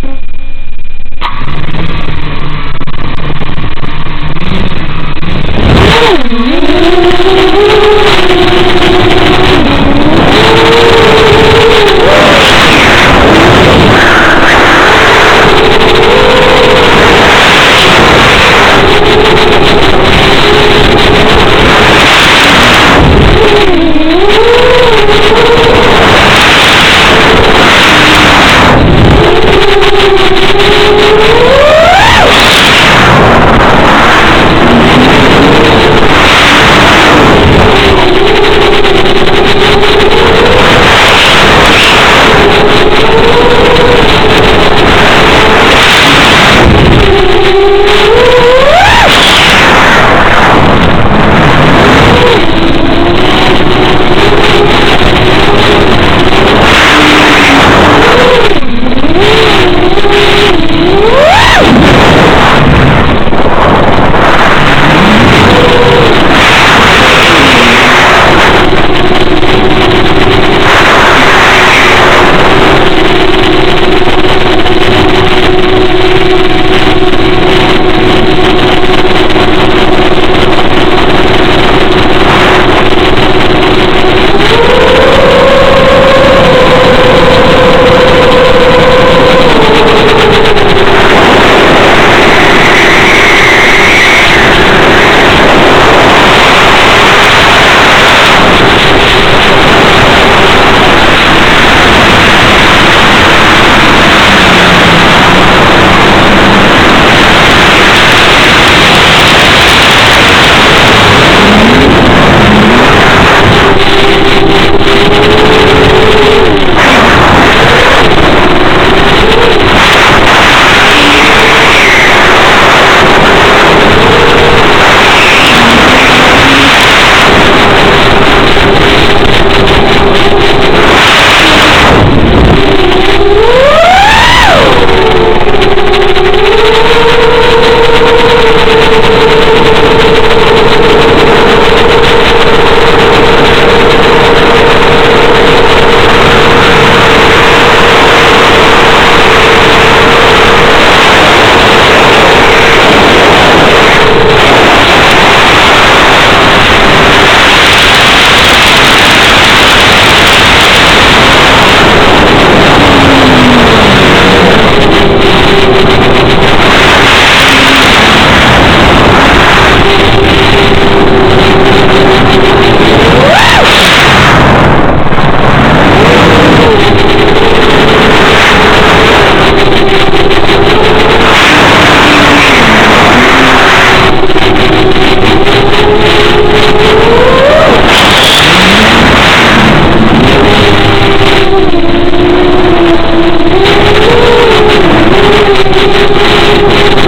Thank you. you